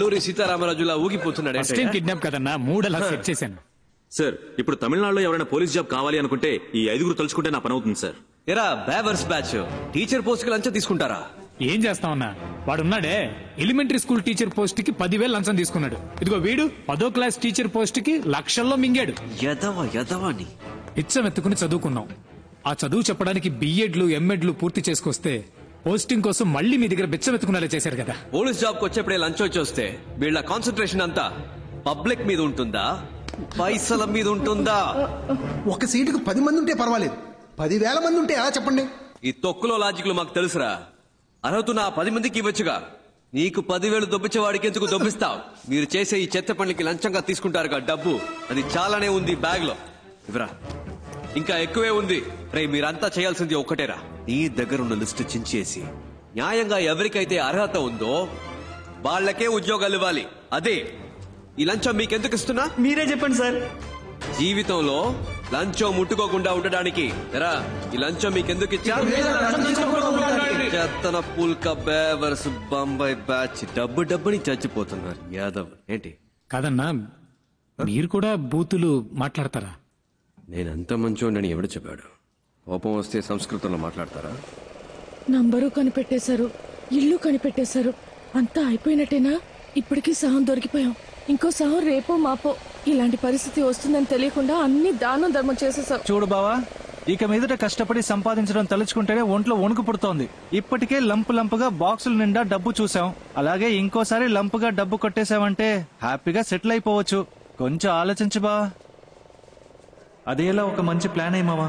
అల్లూరి సీతారామరాజులా ఊగిపోతున్నాడు first time kidnap కదన్నా మూడలా సెట్ చేశాను. సార్ ఇప్పుడు తమిళనాడులో ఎవరైనా పోలీస్ జాబ్ కావాలి అనుకుంటే ఈ ఐదుగురు తలుచుకుంటే నా పని అవుతుంది సార్. ఎరా బేవర్స్ బ్యాచ్. టీచర్ పోస్ట్కి లంచం తీసుకుంటారా? ఏం చేస్తామన్నా వాడున్నాడే. ఎలిమెంటరీ స్కూల్ టీచర్ పోస్ట్కి పదివేలు లంచం తీసుకున్నాడు. ఇదిగో వీడు పదో క్లాస్ టీచర్ పోస్ట్కి లక్షల్లో మింగాడు. పిచ్చం ఎత్తుకుని చదువుకున్నాం. ఆ చదువు చెప్పడానికి బిఎడ్లు ఎంఎడ్లు పూర్తి చేసుకొస్తే పోస్టింగ్ కోసం మళ్ళీ మీ దగ్గర బిచ్చం ఎత్తుకునేలా చేశారు కదా. పోలీస్ జాబ్కి వచ్చేప్పుడే లంచ్ వచ్చి వస్తే వీళ్ళ కాన్సన్ట్రేషన్ అంతా పబ్లిక్ మీద ఉంటుందా? పైసల మీద ఉంటుందా? ఒక సీటుకు పది మంది ఉంటే పర్వాలేదు. పదివేల మంది ఉంటే ఎలా చెప్పండి? ఈ తొక్కులో లాజిక్లు మాకు తెలుసురా. అర్హత నా పది మందికి ఇవ్వచ్చుగా. నీకు పదివేలు దొబ్బించే వాడికి ఎందుకు దొబ్బిస్తావు? మీరు చేసే ఈ చెత్త పనులకి లంచంగా తీసుకుంటారుగా డబ్బు. అది చాలానే ఉంది బ్యాగ్లో ఇవరా ఇంకా ఎక్కువే ఉంది. రే మీరంతా చేయాల్సింది ఒక్కటేరా. నీ దగ్గర ఉన్న లిస్టు చించేసి న్యాయంగా ఎవరికైతే అర్హత ఉందో వాళ్ళకే ఉద్యోగాలు ఇవ్వాలి. అదే ఈ లంచం మీకెందుకు ఇస్తున్నా? మీరే చెప్పండి సార్. జీవితంలో లంచం ముట్టుకోకుండా ఉండడానికి. ఎరా ఈ లంచం మీకెందుకు ఇచ్చా? చెత్తన పుల్క బేవర్స్ బొంబాయి బ్యాచ్ డబ్బు డబ్బుని చచ్చిపోతున్నారు. యాదవ్ ఏంటి? కాదన్నా మీరు కూడా బూతులు మాట్లాడతారా? నేనంత మంచోడని ఎవడు చెప్పాడు? కోపం వస్తే సంస్కృతంలో మాట్లాడతారా? నంబరు కనిపెట్టేశారు ఇల్లు కనిపెట్టేశారు అంతా అయిపోయినట్టేనా? ఇప్పటికీ సహం దొరికిపోయాం. ఇంకో సహం రేపో మాపో ఇలాంటి పరిస్థితి వస్తుందని తెలియకుండా అన్ని దానం ధర్మం చేసేసాం చూడు బావా ఇక మీదట కష్టపడి సంపాదించడం తలుచుకుంటేనే ఒంట్లో వణుకు పుడుతోంది. ఇప్పటికే లంపు లంపుగా బాక్సుల నిండా డబ్బు చూసాం అలాగే ఇంకోసారి లంపుగా డబ్బు కొట్టేశామంటే హ్యాపీగా సెటిల్ అయిపోవచ్చు. కొంచెం ఆలోచించు బా అదేలా ఒక మంచి plan అయ్యమావా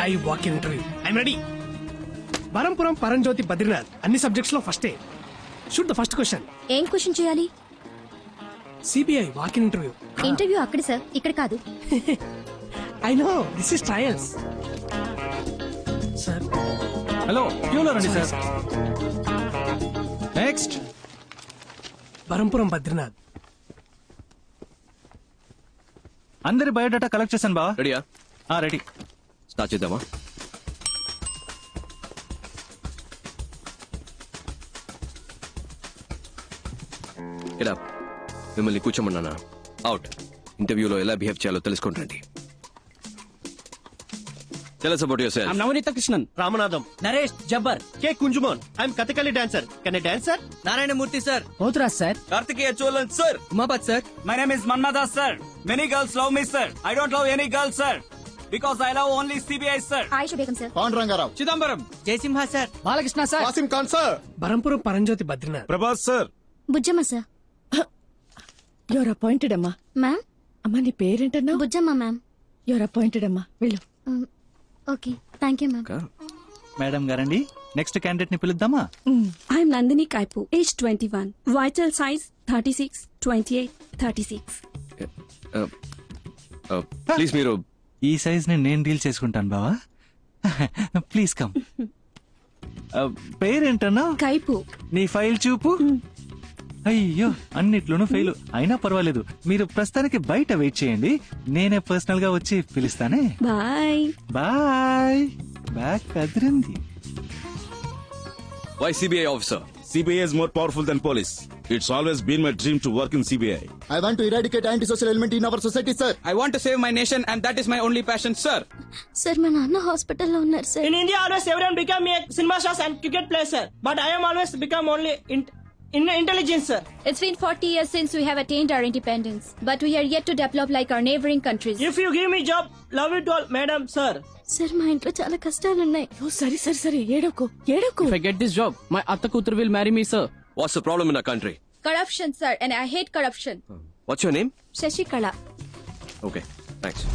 CBI walk interview I'm ready Varampuram Paranjyothi Badrinath అన్ని సబ్జెక్ట్స్లో ఫస్టే షూట్ ద ఫస్ట్ క్వశ్చన్ ఏం క్వశ్చన్ చేయాలి? సిబిఐ వాక్ ఇంటర్వ్యూ ఇంటర్వ్యూ అక్కడ సార్ ఇక్కడ కాదు. I know this is trials sir hello క్యూలో రండి సార్ నెక్స్ట్ వరంపురం బద్రీనాథ్. అందరి బయోడేటా కలెక్ట్ చేశాను బా రెడీయా రెడీ స్టార్ట్ చేద్దామా? ఇలా మిమ్మల్ని కూర్చోమన్నానా? అవుట్ ఇంటర్వ్యూలో ఎలా బిహేవ్ చేయాలో తెలుసుకుంటండి తెలుసు about yourself Navaneetha Krishnan Ramanatham. Naresh Jabbar K Kunjumon I'm Kathakali dancer can I dancer Narayanamurthy sir Pothuraj sir Karthikeya Cholan sir Umapath sir my name is Manmadas sir many girls love me sir I don't love any girl sir because I love only CBI sir Ayusha Begum sir Pandurangarao Chidambaram. Jayasimha sir Balakrishna sir Kasim Khan sir Varampuram Paranjyothi Badrinath. Prabhas sir Bujjamma sir your appointed అమ్మా. Ma'am అమ్మా నీ పేరేంటన్నా? Bujjamma ma'am your appointed అమ్మా. వెళ్ళు. Okay thank you ma'am madam గారండి next క్యాండిడేట్ని పిలుద్దామా? I'm Nandini Kaipu, age 21. Vital size 36, 28, 36. Please మీరు ఈ సైజ్ని నేను డీల్ చేసుకుంటాను బావా. Please come. పేరేంటన్నా? Kaipu. నీ ఫైల్ చూపు. అయ్యో అన్నిట్లోనూ ఫెయిల్. అయినా పర్వాలేదు. మీరు ప్రస్తుతానికి బయట వెయిట్ చేయండి. నేనే పర్సనల్గా వచ్చి పిలుస్తానే. Bye. Bye. Back కదిరింది. Why CBI officer CBI is more powerful than police. It's always been my dream to work in CBI. I want to eradicate antisocial element in our society, sir. I want to save my nation and that is my only passion, sir. Sir మా నాన్న హాస్పిటల్లో ఉన్నారు sir In India, always everyone become a cinema stars and cricket players, sir. But I am always become only in, in intelligence, sir. It's been 40 years since we have attained our independence, but we are yet to develop like our neighboring countries. If you give me job, love it all, madam, sir. Sir మా ఇంట్లో చాలా కష్టాలున్నాయి ఓ సరే సరే సరే ఏడవకు ఏడవకు If I get this job, my Atta Kutur will marry me, sir. What's the problem in a country corruption sir and I hate corruption what's your name Shashikala okay thanks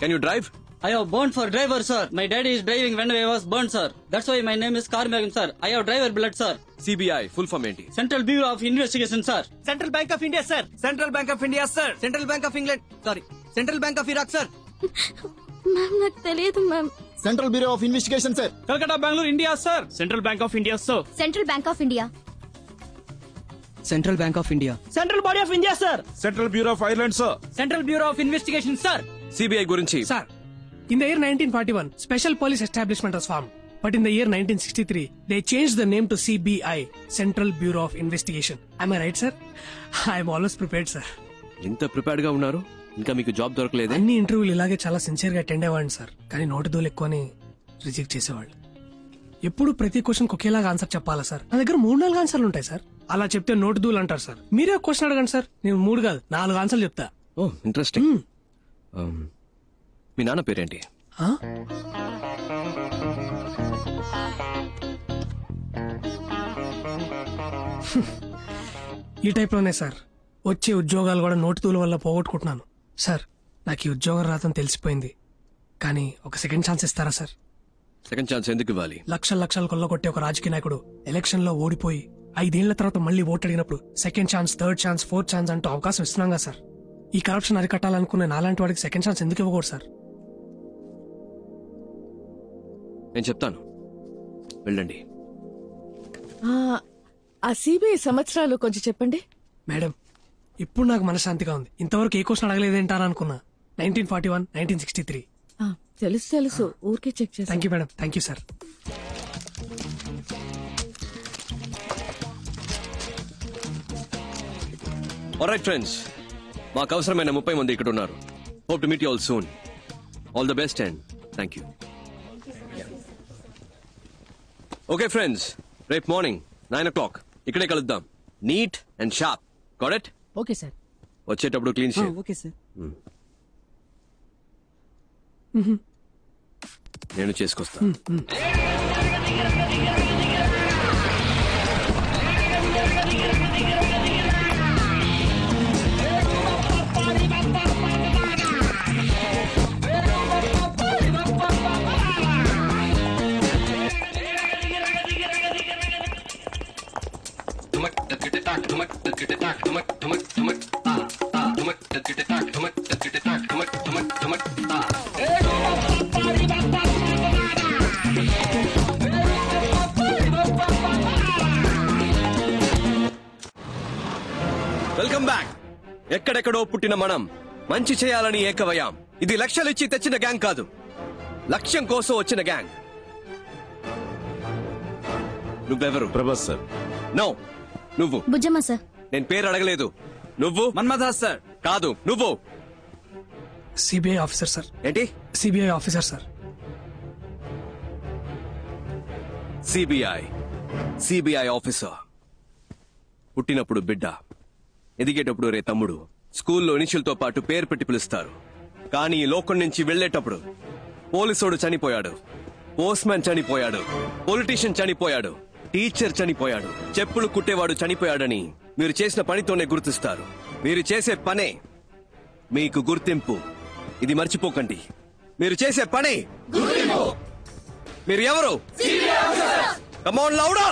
can you drive I have born for driver, sir. My daddy is driving when I was born, sir. That's why my name is Karmagam, sir. I have driver blood, sir. CBI full form ఏంటి Central Bureau of Investigation, sir. Central Bank of India, sir. Central Bank of India, sir. Central Bank of England. Sorry. Central Bank of Iraq, sir. Ma'am నాకు తెలియదు ma'am Central bureau of investigation sir Calcutta Bengaluru India sir central bank of India so central bank of India central bank of India central body of India sir central bureau of Ireland sir central bureau of investigation sir CBI గురించి. Sir in the year nineteen forty one special police establishment of form but in the year nineteen sixty three they change the name to CBI central bureau of investigation I'm right sir I'm always prepared sir ఎంత ప్రిపేర్డ్గా ఉన్నారు? ఇంకా మీకు job దొరకలేదే? అన్ని ఇంటర్వ్యూలు ఇలాగే చాలా సిన్సియర్గా అటెండ్ అయ్యేవాడిని సార్. కానీ నోటి దూలు ఎక్కువని రిజెక్ట్ చేసేవాళ్ళు ఎప్పుడు ప్రతి క్వశ్చన్ ఒకేలాగా ఆన్సర్ చెప్పాలా సార్? నా దగ్గర మూడు నాలుగు ఆన్సర్లు ఉంటాయి సార్. అలా చెప్తే నోటి దూలు అంటారు సార్. మీరే క్వశ్చన్ అడగండి సార్. నేను మూడు కాదు నాలుగు ఆన్సర్లు చెప్తా. ఓ ఇంట్రెస్టింగ్ మీ నాన్న పేరేంటి? ఆ? ఈ టైప్లోనే సార్. వచ్చే ఉద్యోగాలు కూడా నోటి తూలు వల్ల పోగొట్టుకుంటున్నాను. సార్ నాకు ఈ ఉద్యోగం రాదని తెలిసిపోయింది. కానీ ఒక సెకండ్ ఛాన్స్ ఇస్తారా సార్? సెకండ్ ఛాన్స్ ఎందుకు ఇవ్వాలి? లక్షల లక్షలు కొల్లగొట్టే ఒక రాజకీయ నాయకుడు ఎలక్షన్లో ఓడిపోయి ఐదేళ్ళ తర్వాత మళ్ళీ ఓటు అడిగినప్పుడు second chance third chance fourth chance అంటూ అవకాశం ఇస్తున్నాం కదా సార్. ఈ కరప్షన్ అరికట్టాలనుకునే నాలాంటి వాడికి సెకండ్ ఛాన్స్ ఎందుకు ఇవ్వకూడదు సార్? నేను చెప్తాను. వెళ్ళండి. ఆ, ఆ సిబిఐ సంవత్సరాలు కొంచెం చెప్పండి. మేడం ఇప్పుడు నాకు మనశ్శాంతిగా ఉంది. ఇంతవరకు ఏ క్వశ్చన్ అడగలేదేంటారా అనుకున్నా. Nineteen forty one nineteen sixty three. ఆ, తెలుసు తెలుసు. ఊరికే చెక్ చేసి thank you madam thank you sir right friends మాకు అవసరమైన ముప్పై మంది ఇక్కడ ఉన్నారు. Hope to meet you all soon all the best and thank you okay friends రేపు మార్నింగ్ నైన్ ఓ క్లాక్ ఇక్కడే కలుద్దాం. Neat and sharp got Okay, sir. వచ్చేటప్పుడు క్లీన్ షేవ్ okay, sir. నేను వెల్కమ్ బ్యాక్. ఎక్కడెక్కడో పుట్టిన మనం మంచి చేయాలని ఏకవయాం ఇది లక్ష్యాలిచ్చి తెచ్చిన గ్యాంగ్ కాదు. లక్ష్యం కోసం వచ్చిన గ్యాంగ్. నువ్వెవరు? ప్రభాస్ సార్. నో. నువ్వు. బుజ్జమ్మ సార్ నేను పేరు అడగలేదు. నువ్వు? మన్మథాస్ సార్ కాదు నువ్వు. సిబిఐ ఆఫీసర్ సార్ ఏంటి? CBI officer sir CBI. CBI officer. పుట్టినప్పుడు బిడ్డ ఎదిగేటప్పుడు రే తమ్ముడు. స్కూల్లో ఇనిషియల్తో పాటు పేరు పెట్టి పిలుస్తారు. కానీ ఈ లోకం నుంచి వెళ్ళేటప్పుడు పోలీసోడు చనిపోయాడు. పోస్ట్ మ్యాన్ చనిపోయాడు. పొలిటీషియన్ చనిపోయాడు. టీచర్ చనిపోయాడు. చెప్పులు కుట్టేవాడు చనిపోయాడని మీరు చేసిన పనితోనే గుర్తిస్తారు. మీరు చేసే పనే మీకు గుర్తింపు. ఇది మర్చిపోకండి. మీరు చేసే పని మీరు ఎవరు? కమౌన్ లౌడా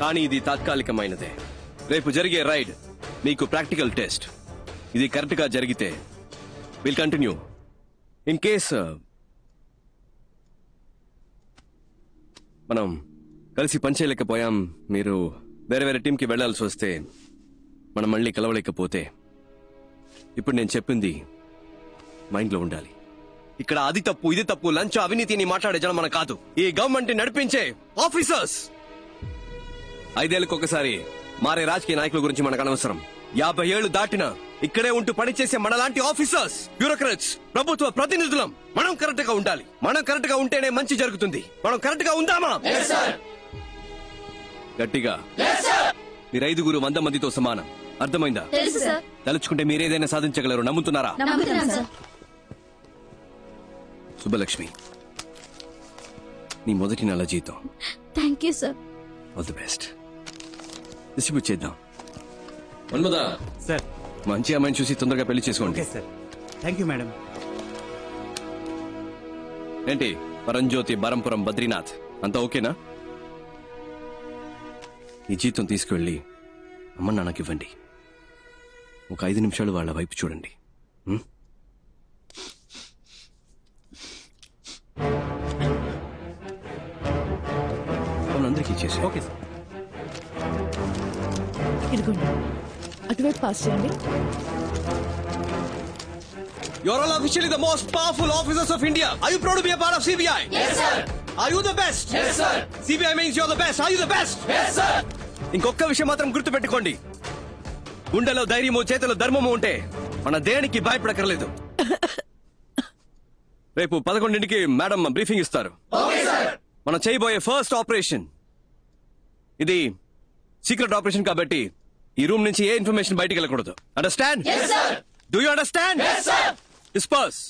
కానీ ఇది తాత్కాలికమైనదే. రేపు జరిగే రైడ్ మీకు ప్రాక్టికల్ టెస్ట్. ఇది కరెక్ట్గా జరిగితే విల్ కంటిన్యూ ఇన్ కేస్ మనం కలిసి పనిచేయలేకపోయాం మీరు వేరే వేరే టీంకి వెళ్ళాల్సి వస్తే మనం మళ్ళీ కలవలేకపోతే ఇప్పుడు నేను చెప్పింది మైండ్లో ఉండాలి. ఇక్కడ అది తప్పు ఇది తప్పు లంచ్ అవినీతిని మాట్లాడే జనం మన కాదు. ఈ గవర్నమెంట్ నడిపించే ఆఫీసర్స్! ఐదేళ్ళకు ఒకసారి మారే రాజకీయ నాయకుల గురించి మనకు అనవసరం. యాభై ఏళ్ళు దాటిన ఇక్కడే ఉంటూ పనిచేసే మనలాంటి ఆఫీసర్స్ బ్యూరోక్రాట్స్ ప్రభుత్వ ప్రతినిధులం మనం కరెక్ట్గా ఉండాలి. మనం కరెక్ట్గా ఉంటేనే మంచి జరుగుతుంది. మనం కరెక్ట్గా ఉందామా? గట్టిగా. మీరు ఐదుగురు వంద మందితో సమానం. అర్థమైందా? తెలుసు సార్ తలుచుకుంటే మీరేదైనా సాధించగలరు నమ్ముతున్నారా? సుబ్బలక్ష్మి నీ మొదటి నెల జీతం. Thank you sir all the best distribute చేద్దాం. మన్మదా సార్ మంచి అమ్మాయిని చూసి తొందరగా పెళ్ళి చేసుకోండి. సార్. Thank you madam. ఏంటి? పరంజ్యోతి బరంపురం బద్రీనాథ్. అంతా ఓకేనా? ఈ జీతం తీసుకువెళ్ళి అమ్మ నాన్నకి ఇవ్వండి. ఒక ఐదు నిమిషాలు వాళ్ళ వైపు చూడండి. అందరికీ ఇచ్చేసి ఓకే సార్. ఇదిగోండి. అటువైపు పాస్ చేయండి You're all officially the most powerful officers of India. Are you proud to be a part of CBI? Yes, sir. Are you the best? Yes, sir. CBI means you're the best. Are you the best? Yes, sir. ఇంకొక విషయం మాత్రం గుర్తుపెట్టుకోండి గుండెలో ధైర్యము చేతిలో ధర్మము ఉంటే మన దేనికి భయపడకర్లేదు రేపు పదకొండింటికి మేడం బ్రీఫింగ్ ఇస్తారు మనం చేయబోయే ఫస్ట్ ఆపరేషన్ ఇది సీక్రెట్ ఆపరేషన్ కాబట్టి ఈ రూమ్ నుంచి ఏ ఇన్ఫర్మేషన్ బయటికి వెళ్ళకూడదు. Understand do you understand disperse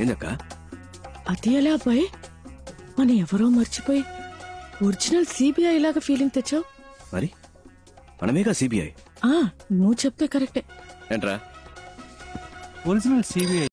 ఏందక్క అది ఎలా అబ్బాయి? మన ఎవరో మర్చిపోయి ఒరిజినల్ సిబిఐ లాగా ఫీలింగ్ తెచ్చావు. మరి? మనమేగా సిబిఐ ఆ నువ్వు చెప్తే కరెక్టే. ఏంట్రా? Original CBI